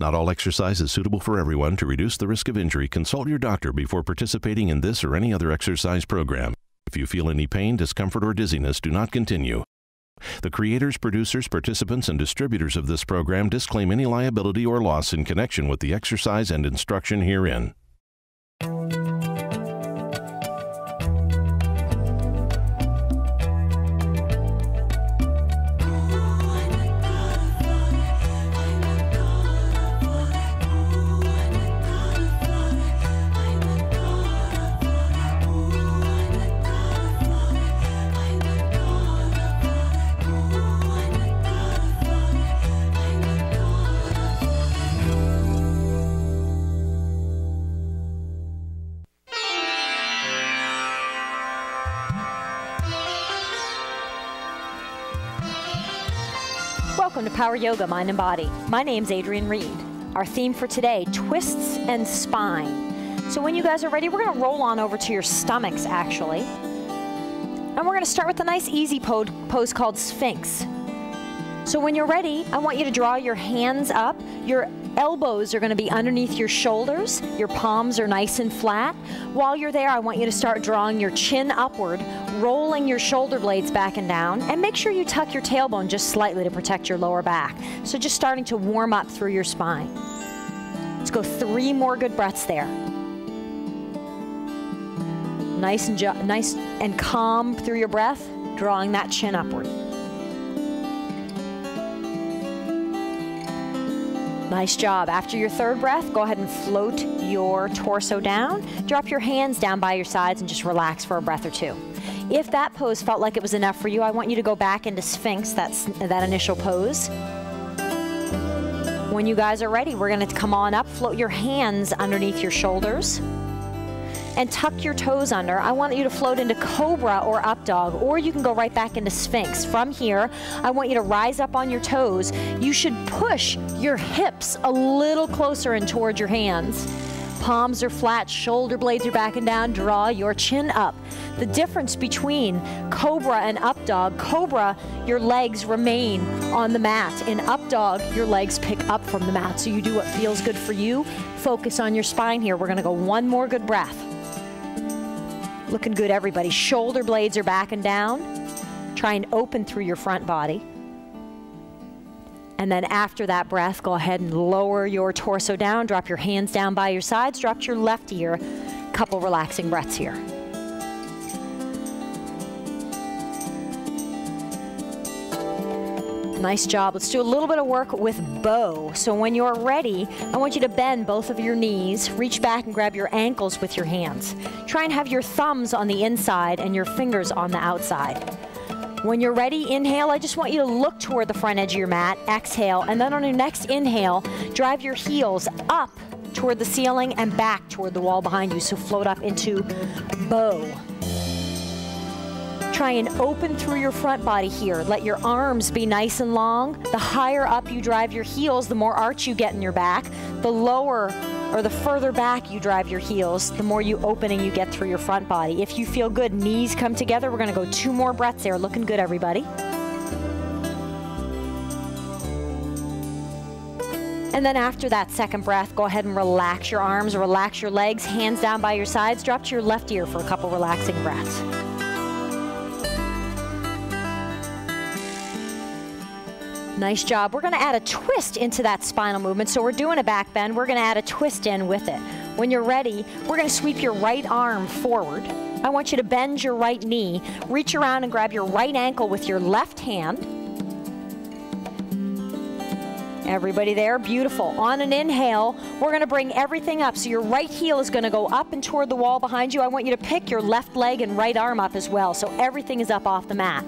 Not all exercise is suitable for everyone. To reduce the risk of injury, consult your doctor before participating in this or any other exercise program. If you feel any pain, discomfort, or dizziness, do not continue. The creators, producers, participants, and distributors of this program disclaim any liability or loss in connection with the exercise and instruction herein. To Power Yoga Mind and Body. My name's Adrienne Reed. Our theme for today twists and spine. So, when you guys are ready, we're going to roll on over to your stomachs actually. And we're going to start with a nice easy pose called Sphinx. So, when you're ready, I want you to draw your hands up. Your elbows are going to be underneath your shoulders. Your palms are nice and flat. While you're there, I want you to start drawing your chin upward, rolling your shoulder blades back and down, and make sure you tuck your tailbone just slightly to protect your lower back. So just starting to warm up through your spine. Let's go three more good breaths there. Nice and nice and calm through your breath, drawing that chin upward. Nice job. After your third breath, go ahead and float your torso down. Drop your hands down by your sides and just relax for a breath or two. If that pose felt like it was enough for you, I want you to go back into Sphinx, that's that initial pose. When you guys are ready, we're going to come on up, float your hands underneath your shoulders and tuck your toes under. I want you to float into Cobra or Up Dog, or you can go right back into Sphinx. From here, I want you to rise up on your toes. You should push your hips a little closer and towards your hands. Palms are flat, shoulder blades are back and down. Draw your chin up. The difference between Cobra and Up Dog, Cobra, your legs remain on the mat. In Up Dog, your legs pick up from the mat. So you do what feels good for you. Focus on your spine here. We're going to go one more good breath. Looking good, everybody. Shoulder blades are back and down. Try and open through your front body. And then after that breath, go ahead and lower your torso down. Drop your hands down by your sides. Drop your left ear. Couple relaxing breaths here. Nice job. Let's do a little bit of work with bow. So when you're ready, I want you to bend both of your knees, reach back and grab your ankles with your hands. Try and have your thumbs on the inside and your fingers on the outside. When you're ready, inhale. I just want you to look toward the front edge of your mat. Exhale. And then on your next inhale, drive your heels up toward the ceiling and back toward the wall behind you. So float up into bow. Try and open through your front body here. Let your arms be nice and long. The higher up you drive your heels, the more arch you get in your back. The lower or the further back you drive your heels, the more you open and you get through your front body. If you feel good, knees come together. We're going to go two more breaths there. Looking good, everybody. And then after that second breath, go ahead and relax your arms, relax your legs, hands down by your sides. Drop to your left ear for a couple relaxing breaths. Nice job. We're going to add a twist into that spinal movement. So we're doing a back bend. We're going to add a twist in with it. When you're ready, we're going to sweep your right arm forward. I want you to bend your right knee, reach around and grab your right ankle with your left hand. Everybody there, beautiful. On an inhale, we're going to bring everything up. So your right heel is going to go up and toward the wall behind you. I want you to pick your left leg and right arm up as well. So everything is up off the mat.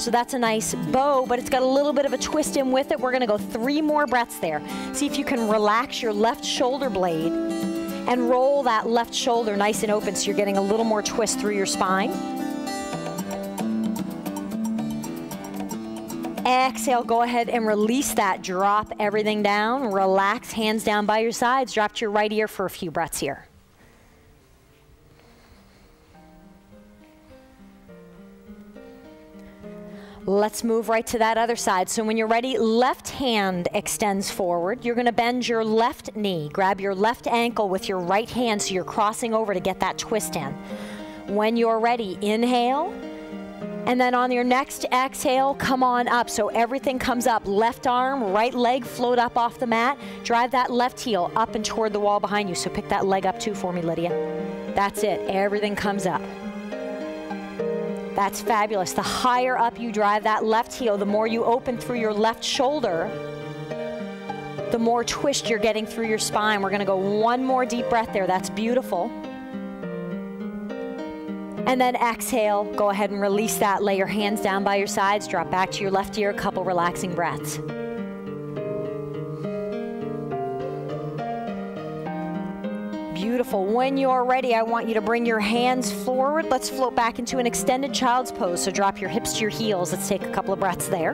So that's a nice bow, but it's got a little bit of a twist in with it. We're gonna go three more breaths there. See if you can relax your left shoulder blade and roll that left shoulder nice and open so you're getting a little more twist through your spine. Exhale, go ahead and release that. Drop everything down. Relax, hands down by your sides. Drop to your right ear for a few breaths here. Let's move right to that other side. So when you're ready, left hand extends forward. You're gonna bend your left knee. Grab your left ankle with your right hand so you're crossing over to get that twist in. When you're ready, inhale. And then on your next exhale, come on up. So everything comes up. Left arm, right leg, float up off the mat. Drive that left heel up and toward the wall behind you. So pick that leg up too for me, Lydia. That's it. Everything comes up. That's fabulous. The higher up you drive that left heel, the more you open through your left shoulder, the more twist you're getting through your spine. We're going to go one more deep breath there. That's beautiful. And then exhale, go ahead and release that. Lay your hands down by your sides, drop back to your left ear, a couple relaxing breaths. Beautiful. When you're ready, I want you to bring your hands forward. Let's float back into an extended child's pose. So drop your hips to your heels. Let's take a couple of breaths there.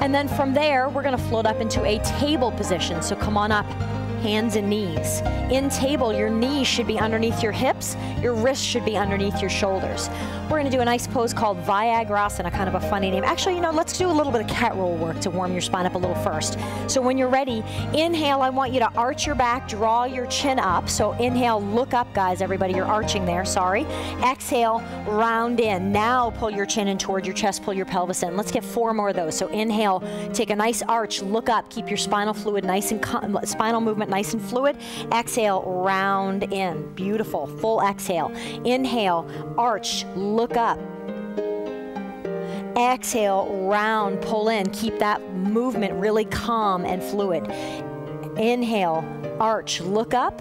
And then from there, we're going to float up into a table position. So come on up hands and knees. In table, your knees should be underneath your hips, your wrists should be underneath your shoulders. We're gonna do a nice pose called Vyagrasana, kind of a funny name. Actually, you know, let's do a little bit of cat roll work to warm your spine up a little first. So when you're ready, inhale, I want you to arch your back, draw your chin up. So inhale, look up, guys, everybody, you're arching there, sorry. Exhale, round in. Now pull your chin in toward your chest, pull your pelvis in. Let's get four more of those. So inhale, take a nice arch, look up, keep your spinal fluid nice and, spinal movement nice and fluid. Exhale, round in. Beautiful. Full exhale. Inhale, arch, look up. Exhale, round, pull in. Keep that movement really calm and fluid. Inhale, arch, look up.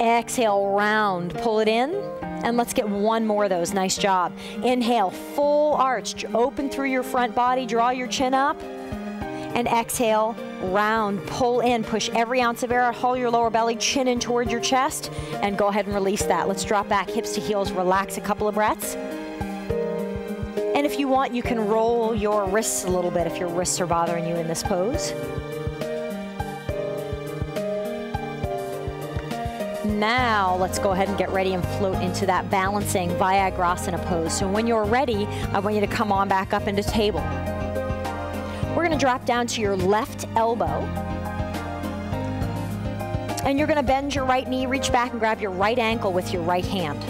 Exhale, round, pull it in. And let's get one more of those. Nice job. Inhale, full arch. Open through your front body. Draw your chin up. And exhale, round, pull in, push every ounce of air, hold your lower belly, chin in towards your chest, and go ahead and release that. Let's drop back, hips to heels, relax a couple of breaths. And if you want, you can roll your wrists a little bit if your wrists are bothering you in this pose. Now, let's go ahead and get ready and float into that balancing Vyagrasana pose. So when you're ready, I want you to come on back up into table. We're gonna drop down to your left elbow. And you're gonna bend your right knee, reach back and grab your right ankle with your right hand.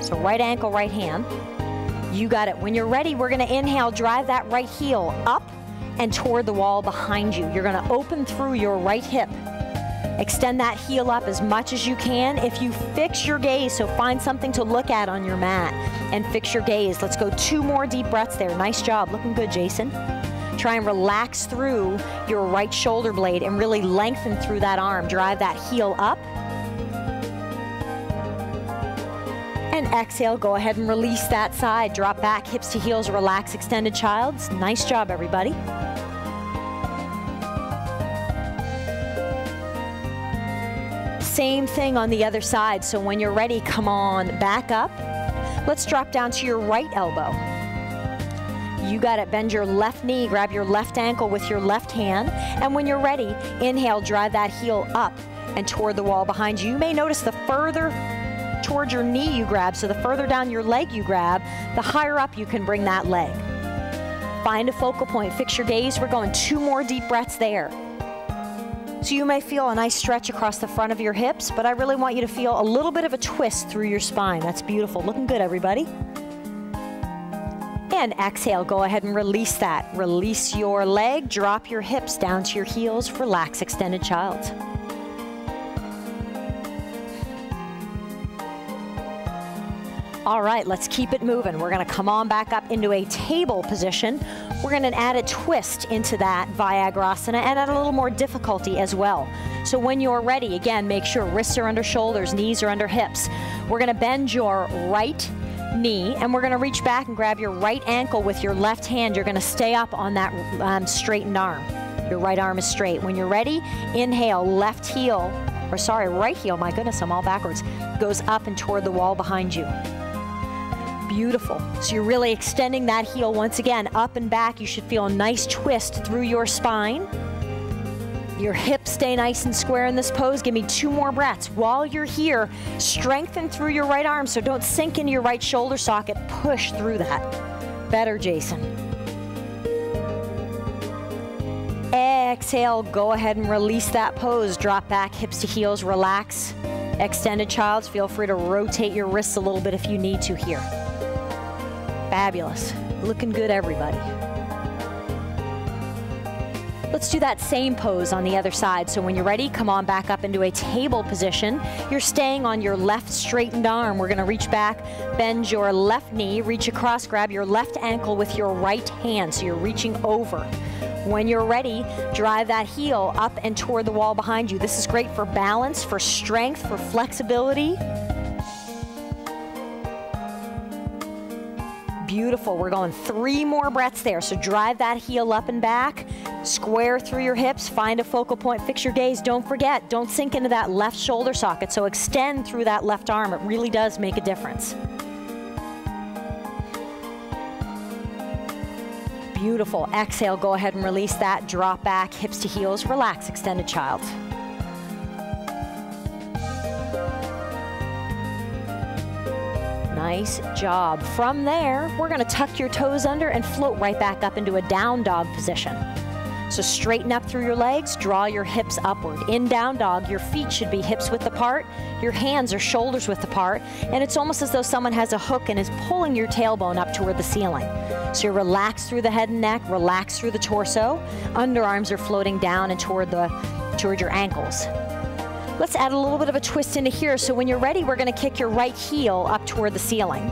So right ankle, right hand. You got it. When you're ready, we're gonna inhale, drive that right heel up and toward the wall behind you. You're gonna open through your right hip. Extend that heel up as much as you can. If you fix your gaze, so find something to look at on your mat and fix your gaze. Let's go two more deep breaths there. Nice job. Looking good, Jason. Try and relax through your right shoulder blade and really lengthen through that arm. Drive that heel up. And exhale, go ahead and release that side. Drop back, hips to heels, relax, extended childs. Nice job, everybody. Same thing on the other side. So when you're ready, come on back up. Let's drop down to your right elbow. You got it. Bend your left knee, grab your left ankle with your left hand. And when you're ready, inhale, drive that heel up and toward the wall behind you. You may notice the further toward your knee you grab, so the further down your leg you grab, the higher up you can bring that leg. Find a focal point, fix your gaze. We're going two more deep breaths there. So you may feel a nice stretch across the front of your hips, but I really want you to feel a little bit of a twist through your spine. That's beautiful. Looking good, everybody. And exhale, go ahead and release that. Release your leg, drop your hips down to your heels, relax extended child. All right, let's keep it moving. We're gonna come on back up into a table position. We're gonna add a twist into that Vyagrasana and add a little more difficulty as well. So when you're ready, again, make sure wrists are under shoulders, knees are under hips. We're gonna bend your right knee, and we're going to reach back and grab your right ankle with your left hand. You're going to stay up on that um, straightened arm. Your right arm is straight. When you're ready, inhale, left heel, or sorry, right heel, my goodness, I'm all backwards, goes up and toward the wall behind you. Beautiful. So you're really extending that heel once again, up and back. You should feel a nice twist through your spine. Your hips stay nice and square in this pose. Give me two more breaths. While you're here, strengthen through your right arm, so don't sink into your right shoulder socket. Push through that. Better, Jason. Exhale, go ahead and release that pose. Drop back, hips to heels, relax. Extended childs, feel free to rotate your wrists a little bit if you need to here. Fabulous. Looking good, everybody. Let's do that same pose on the other side. So when you're ready, come on back up into a table position. You're staying on your left straightened arm. We're gonna reach back, bend your left knee, reach across, grab your left ankle with your right hand. So you're reaching over. When you're ready, drive that heel up and toward the wall behind you. This is great for balance, for strength, for flexibility. Beautiful. We're going three more breaths there. So drive that heel up and back. Square through your hips. Find a focal point. Fix your gaze. Don't forget, don't sink into that left shoulder socket. So extend through that left arm. It really does make a difference. Beautiful. Exhale, go ahead and release that. Drop back, hips to heels. Relax, extended child. Nice job. From there, we're gonna tuck your toes under and float right back up into a down dog position. So straighten up through your legs, draw your hips upward. In down dog, your feet should be hips width apart, your hands are shoulders width apart, and it's almost as though someone has a hook and is pulling your tailbone up toward the ceiling. So you're relaxed through the head and neck, relaxed through the torso. Underarms are floating down and toward the toward your ankles. Let's add a little bit of a twist into here. So when you're ready, we're gonna kick your right heel up toward the ceiling.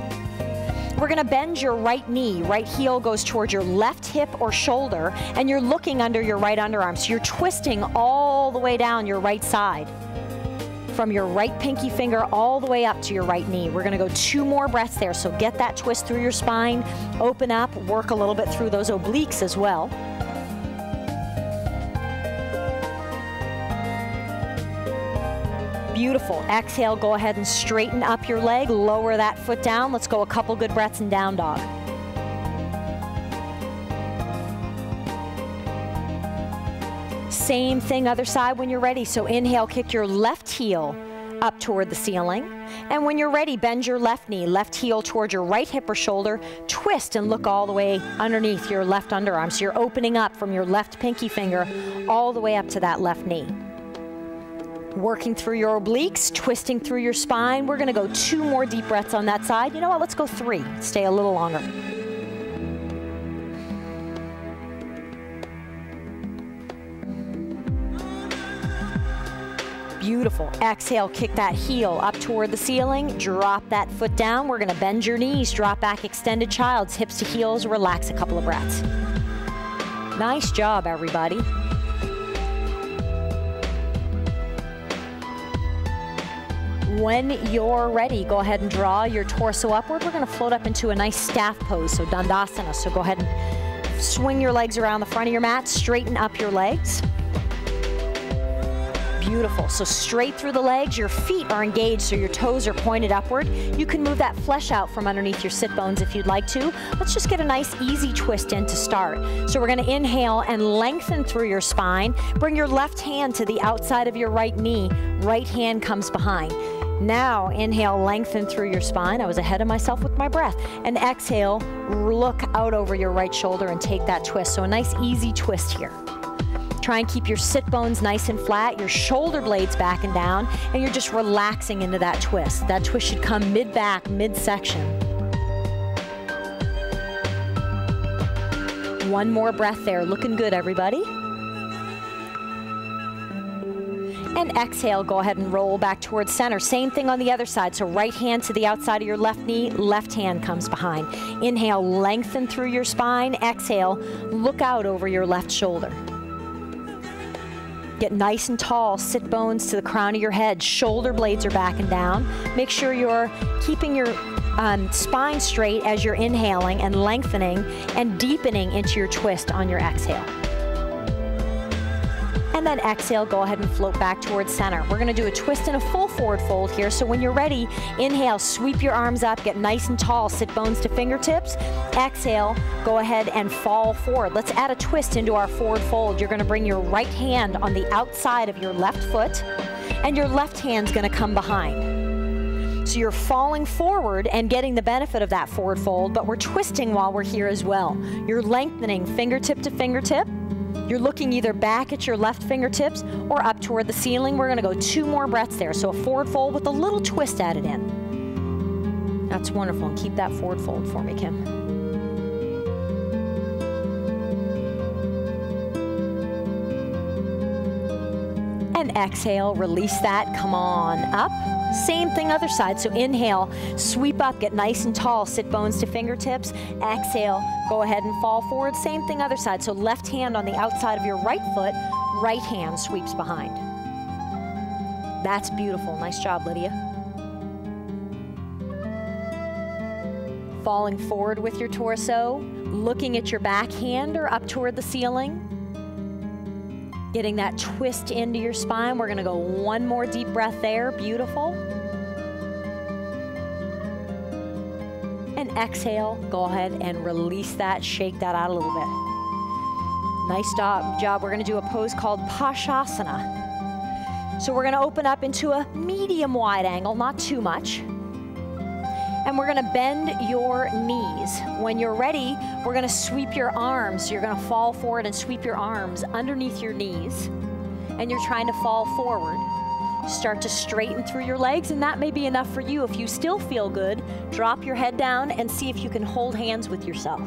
We're gonna bend your right knee. Right heel goes toward your left hip or shoulder, and you're looking under your right underarm. So you're twisting all the way down your right side. From your right pinky finger all the way up to your right knee. We're gonna go two more breaths there. So get that twist through your spine, open up, work a little bit through those obliques as well. Beautiful. Exhale, go ahead and straighten up your leg, lower that foot down. Let's go a couple good breaths in down dog. Same thing, other side when you're ready. So inhale, kick your left heel up toward the ceiling. And when you're ready, bend your left knee, left heel toward your right hip or shoulder, twist and look all the way underneath your left underarm. So you're opening up from your left pinky finger all the way up to that left knee. Working through your obliques, twisting through your spine. We're gonna go two more deep breaths on that side. You know what, let's go three. Stay a little longer. Beautiful. Exhale, kick that heel up toward the ceiling. Drop that foot down. We're gonna bend your knees, drop back extended child's, hips to heels, relax a couple of breaths. Nice job, everybody. When you're ready, go ahead and draw your torso upward. We're gonna float up into a nice staff pose, so Dandasana. So go ahead and swing your legs around the front of your mat, straighten up your legs. Beautiful. So straight through the legs, your feet are engaged, so your toes are pointed upward. You can move that flesh out from underneath your sit bones if you'd like to. Let's just get a nice easy twist in to start. So we're gonna inhale and lengthen through your spine. Bring your left hand to the outside of your right knee. Right hand comes behind. Now, inhale, lengthen through your spine. I was ahead of myself with my breath. And exhale, look out over your right shoulder and take that twist. So a nice easy twist here. Try and keep your sit bones nice and flat, your shoulder blades back and down, and you're just relaxing into that twist. That twist should come mid-back, mid-section. One more breath there. Looking good, everybody. And exhale, go ahead and roll back towards center. Same thing on the other side. So right hand to the outside of your left knee, left hand comes behind. Inhale, lengthen through your spine. Exhale, look out over your left shoulder. Get nice and tall, sit bones to the crown of your head. Shoulder blades are back and down. Make sure you're keeping your um, spine straight as you're inhaling and lengthening and deepening into your twist on your exhale. And then exhale, go ahead and float back towards center. We're gonna do a twist and a full forward fold here. So when you're ready, inhale, sweep your arms up, get nice and tall, sit bones to fingertips. Exhale, go ahead and fall forward. Let's add a twist into our forward fold. You're gonna bring your right hand on the outside of your left foot, and your left hand's gonna come behind. So you're falling forward and getting the benefit of that forward fold, but we're twisting while we're here as well. You're lengthening fingertip to fingertip. You're looking either back at your left fingertips or up toward the ceiling. We're gonna go two more breaths there. So a forward fold with a little twist added in. That's wonderful. And keep that forward fold for me, Kim. And exhale, release that, come on up. Same thing other side. So inhale, sweep up, get nice and tall, sit bones to fingertips. Exhale, go ahead and fall forward. Same thing other side. So left hand on the outside of your right foot, right hand sweeps behind. That's beautiful. Nice job, Lydia. Falling forward with your torso, looking at your back hand or up toward the ceiling. Getting that twist into your spine. We're gonna go one more deep breath there. Beautiful. And exhale, go ahead and release that, shake that out a little bit. Nice job. job. We're gonna do a pose called Pashasana. So we're gonna open up into a medium wide angle, not too much. And we're gonna bend your knees. When you're ready, we're gonna sweep your arms. You're gonna fall forward and sweep your arms underneath your knees. And you're trying to fall forward. Start to straighten through your legs, and that may be enough for you. If you still feel good, drop your head down and see if you can hold hands with yourself.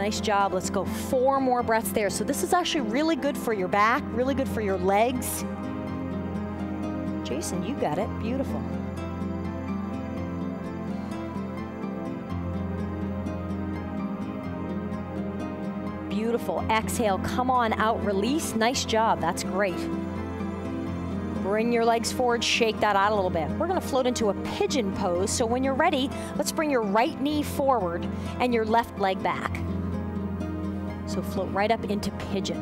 Nice job. Let's go four more breaths there. So this is actually really good for your back, really good for your legs. Jason, you got it. Beautiful. Beautiful. Exhale, come on out, release. Nice job. That's great. Bring your legs forward, shake that out a little bit. We're gonna float into a pigeon pose. So when you're ready, let's bring your right knee forward and your left leg back. So float right up into pigeon.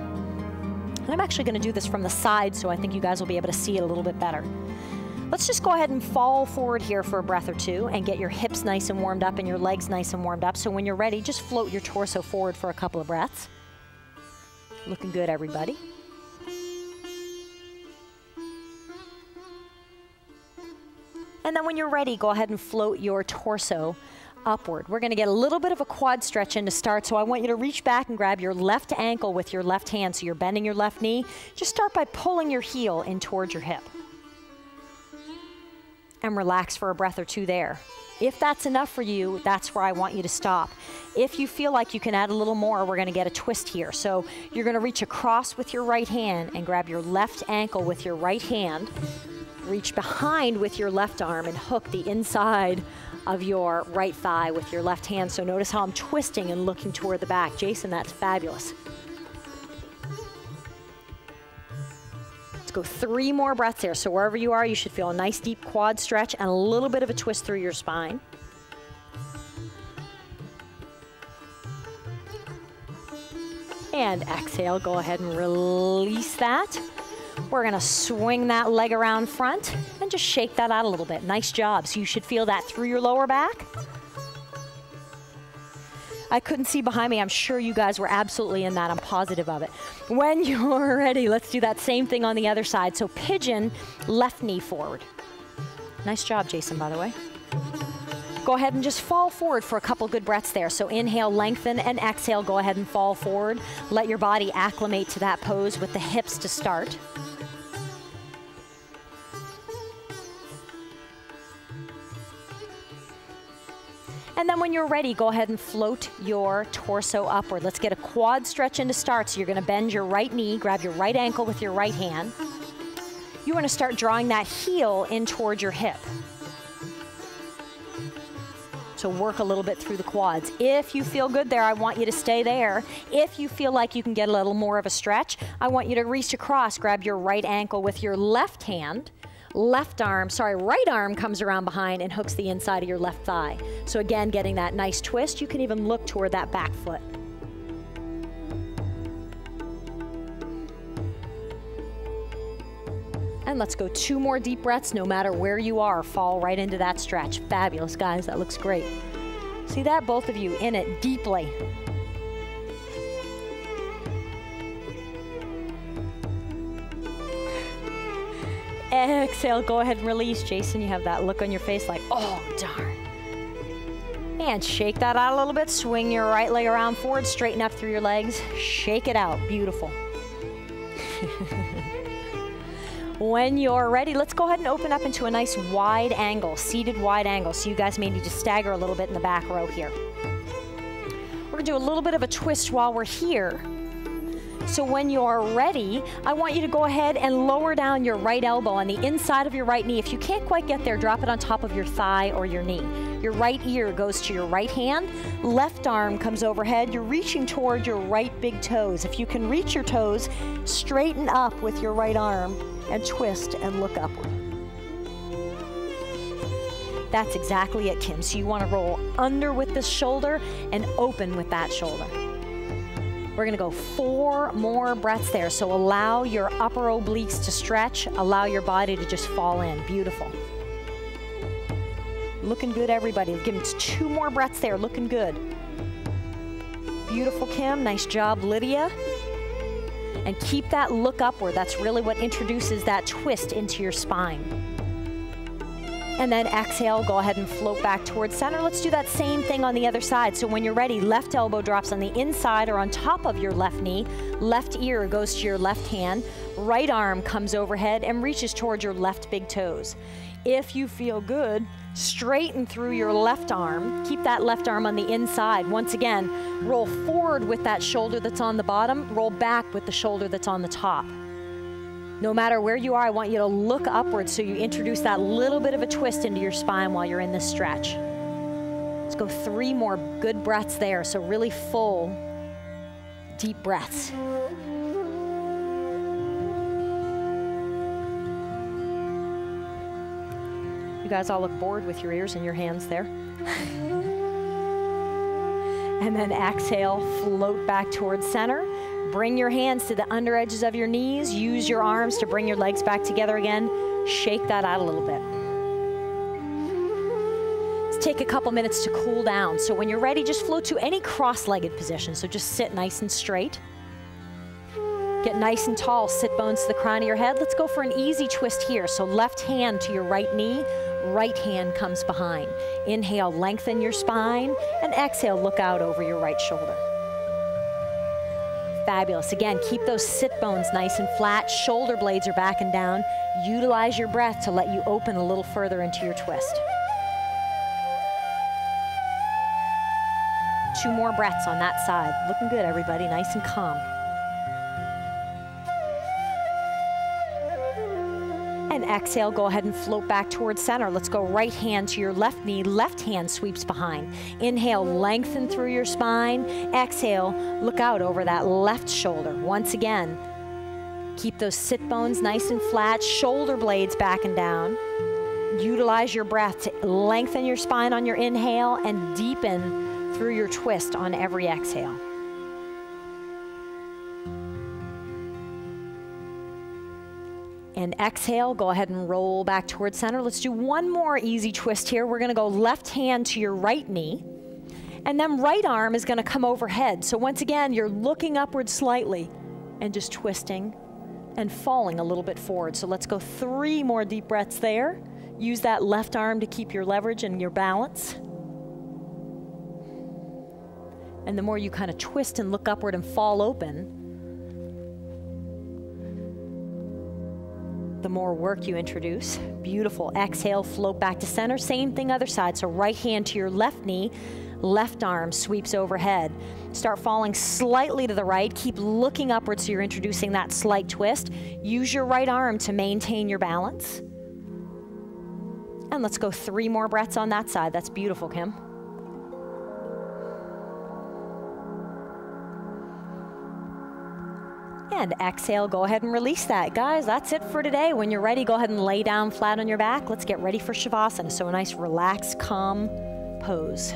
And I'm actually gonna do this from the side so I think you guys will be able to see it a little bit better. Let's just go ahead and fall forward here for a breath or two and get your hips nice and warmed up and your legs nice and warmed up. So when you're ready, just float your torso forward for a couple of breaths. Looking good, everybody. And then when you're ready, go ahead and float your torso upward. We're going to get a little bit of a quad stretch in to start, so I want you to reach back and grab your left ankle with your left hand. So you're bending your left knee. Just start by pulling your heel in towards your hip. And relax for a breath or two there. If that's enough for you, that's where I want you to stop. If you feel like you can add a little more, we're gonna get a twist here. So you're gonna reach across with your right hand and grab your left ankle with your right hand. Reach behind with your left arm and hook the inside of your right thigh with your left hand. So notice how I'm twisting and looking toward the back. Jason, that's fabulous. Let's go three more breaths here. So wherever you are, you should feel a nice deep quad stretch and a little bit of a twist through your spine. And exhale, go ahead and release that. We're gonna swing that leg around front just shake that out a little bit. Nice job. So you should feel that through your lower back. I couldn't see behind me. I'm sure you guys were absolutely in that. I'm positive of it. When you're ready, let's do that same thing on the other side. So pigeon, left knee forward. Nice job, Jason, by the way. Go ahead and just fall forward for a couple good breaths there. So inhale, lengthen, and exhale, go ahead and fall forward. Let your body acclimate to that pose with the hips to start. And then when you're ready, go ahead and float your torso upward. Let's get a quad stretch into start. So you're gonna bend your right knee, grab your right ankle with your right hand. You wanna start drawing that heel in towards your hip. So work a little bit through the quads. If you feel good there, I want you to stay there. If you feel like you can get a little more of a stretch, I want you to reach across, grab your right ankle with your left hand, left arm, sorry, right arm comes around behind and hooks the inside of your left thigh. So again, getting that nice twist. You can even look toward that back foot. And let's go two more deep breaths, no matter where you are. Fall right into that stretch. Fabulous, guys. That looks great. See that? Both of you in it deeply. Exhale, go ahead and release. Jason, you have that look on your face like, oh, darn. And shake that out a little bit. Swing your right leg around forward, straighten up through your legs. Shake it out. Beautiful. When you're ready, let's go ahead and open up into a nice wide angle, seated wide angle. So you guys may need to stagger a little bit in the back row here. We're gonna do a little bit of a twist while we're here. So when you're ready, I want you to go ahead and lower down your right elbow on the inside of your right knee. If you can't quite get there, drop it on top of your thigh or your knee. Your right ear goes to your right hand, left arm comes overhead. You're reaching toward your right big toes. If you can reach your toes, straighten up with your right arm and twist and look upward. That's exactly it, Kim. So you want to roll under with this shoulder and open with that shoulder. We're to go four more breaths there. So allow your upper obliques to stretch, allow your body to just fall in. Beautiful. Looking good, everybody. Give me two more breaths there. Looking good. Beautiful, Kim. Nice job, Lydia and keep that look upward. That's really what introduces that twist into your spine. And then exhale, go ahead and float back towards center. Let's do that same thing on the other side. So when you're ready, left elbow drops on the inside or on top of your left knee. Left ear goes to your left hand. Right arm comes overhead and reaches towards your left big toes. If you feel good, straighten through your left arm. Keep that left arm on the inside. Once again, roll forward with that shoulder that's on the bottom, roll back with the shoulder that's on the top. No matter where you are, I want you to look upward so you introduce that little bit of a twist into your spine while you're in this stretch. Let's go three more good breaths there. So, really full, deep breaths. You guys all look bored with your ears and your hands there. and then exhale, float back towards center. Bring your hands to the under edges of your knees. Use your arms to bring your legs back together again. Shake that out a little bit. Let's take a couple minutes to cool down. So when you're ready, just float to any cross-legged position. So just sit nice and straight. Get nice and tall, sit bones to the crown of your head. Let's go for an easy twist here. So left hand to your right knee, right hand comes behind. Inhale, lengthen your spine, and exhale, look out over your right shoulder. Fabulous. Again, keep those sit bones nice and flat. Shoulder blades are back and down. Utilize your breath to let you open a little further into your twist. Two more breaths on that side. Looking good, everybody. Nice and calm. Exhale, go ahead and float back towards center. Let's go right hand to your left knee, left hand sweeps behind. Inhale, lengthen through your spine. Exhale, look out over that left shoulder. Once again, keep those sit bones nice and flat, shoulder blades back and down. Utilize your breath to lengthen your spine on your inhale and deepen through your twist on every exhale. And exhale. Go ahead and roll back towards center. Let's do one more easy twist here. We're going to go left hand to your right knee. And then right arm is going to come overhead. So once again, you're looking upward slightly and just twisting and falling a little bit forward. So let's go three more deep breaths there. Use that left arm to keep your leverage and your balance. And the more you kind of twist and look upward and fall open, the more work you introduce. Beautiful. Exhale, float back to center. Same thing, other side. So right hand to your left knee, left arm sweeps overhead. Start falling slightly to the right. Keep looking upwards so you're introducing that slight twist. Use your right arm to maintain your balance. And let's go three more breaths on that side. That's beautiful, Kim. And exhale, go ahead and release that. Guys, that's it for today. When you're ready, go ahead and lay down flat on your back. Let's get ready for Shavasana. So a nice relaxed, calm pose.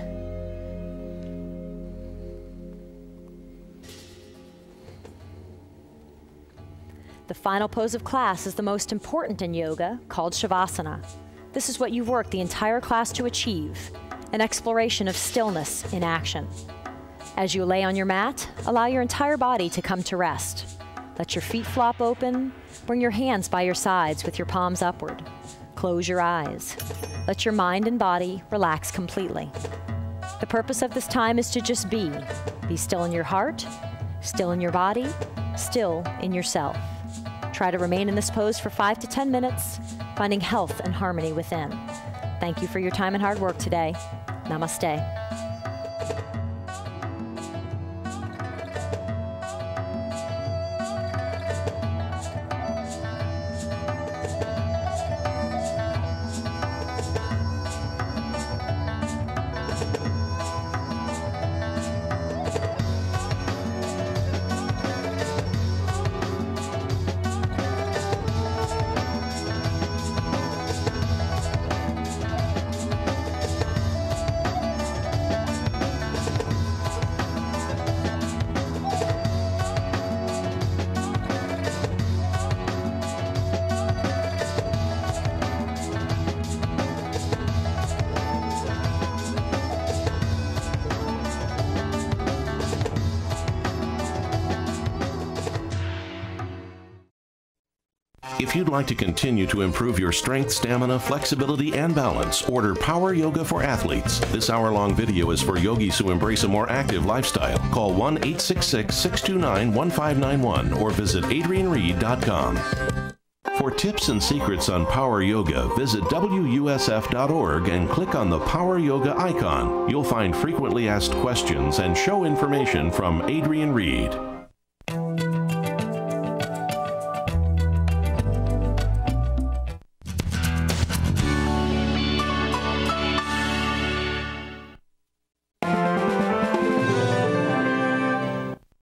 The final pose of class is the most important in yoga, called Shavasana. This is what you've worked the entire class to achieve an exploration of stillness in action. As you lay on your mat, allow your entire body to come to rest. Let your feet flop open. Bring your hands by your sides with your palms upward. Close your eyes. Let your mind and body relax completely. The purpose of this time is to just be. Be still in your heart, still in your body, still in yourself. Try to remain in this pose for five to 10 minutes, finding health and harmony within. Thank you for your time and hard work today. Namaste. If you'd like to continue to improve your strength, stamina, flexibility, and balance, order Power Yoga for Athletes. This hour long video is for yogis who embrace a more active lifestyle. Call 1 866 629 1591 or visit adriennereed.com. For tips and secrets on Power Yoga, visit WUSF.org and click on the Power Yoga icon. You'll find frequently asked questions and show information from Adrienne Reed.